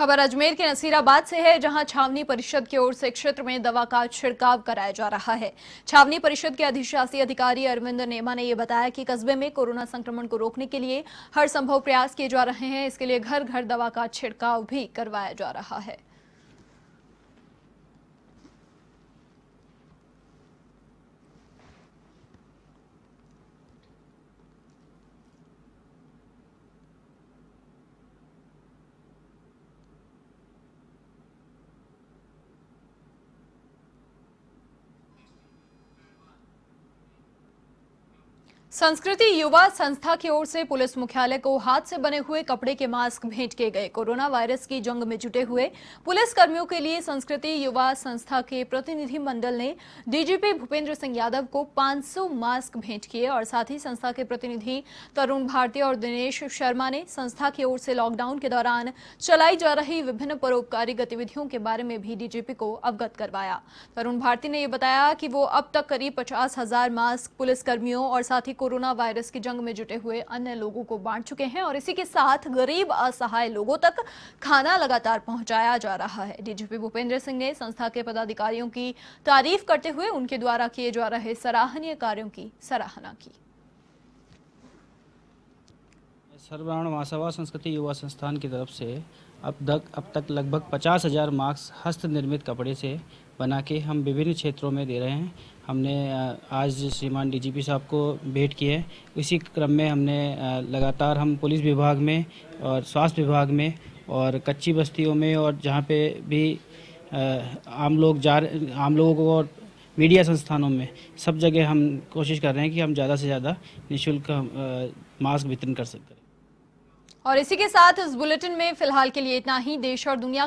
खबर अजमेर के नसीराबाद से है, जहाँ छावनी परिषद की ओर से क्षेत्र में दवा का छिड़काव कराया जा रहा है। छावनी परिषद के अधिशासी अधिकारी अरविंद नेमा ने यह बताया कि कस्बे में कोरोना संक्रमण को रोकने के लिए हर संभव प्रयास किए जा रहे हैं। इसके लिए घर घर दवा का छिड़काव भी करवाया जा रहा है। संस्कृति युवा संस्था की ओर से पुलिस मुख्यालय को हाथ से बने हुए कपड़े के मास्क भेंट किए गए। कोरोना वायरस की जंग में जुटे हुए पुलिस कर्मियों के लिए संस्कृति युवा संस्था के प्रतिनिधि मंडल ने डीजीपी भूपेंद्र सिंह यादव को 500 मास्क भेंट किए और साथ ही संस्था के प्रतिनिधि तरुण भारती और दिनेश शर्मा ने संस्था की ओर से लॉकडाउन के दौरान चलाई जा रही विभिन्न परोपकारी गतिविधियों के बारे में भी डीजीपी को अवगत करवाया। तरुण भारती ने यह बताया कि वो अब तक करीब पचास मास्क पुलिस कर्मियों और साथ ही कोरोना वायरस की जंग में जुटे हुए अन्य लोगों को बांट चुके हैं और इसी के साथ गरीब असहाय लोगों तक खाना लगातार पहुँचाया जा रहा है। डीजीपी भूपेंद्र सिंह ने संस्था के पदाधिकारियों की तारीफ़ करते हुए उनके द्वारा किए जा रहे सराहनीय कार्यों की सराहना की। सर्वब्राह्मण महासभा संस्कृति युवा संस्थान की तरफ़ से अब तक अब तक लगभग पचास हज़ार मास्क हस्त निर्मित कपड़े से बना के हम विभिन्न क्षेत्रों में दे रहे हैं। हमने आज श्रीमान डीजीपी साहब को भेंट की है। इसी क्रम में हमने लगातार हम पुलिस विभाग में और स्वास्थ्य विभाग में और कच्ची बस्तियों में और जहाँ पे भी आम लोग जा आम लोगों को और मीडिया संस्थानों में सब जगह हम कोशिश कर रहे हैं कि हम ज़्यादा से ज़्यादा निःशुल्क मास्क वितरण कर सकें। और इसी के साथ इस बुलेटिन में फ़िलहाल के लिए इतना ही। देश और दुनिया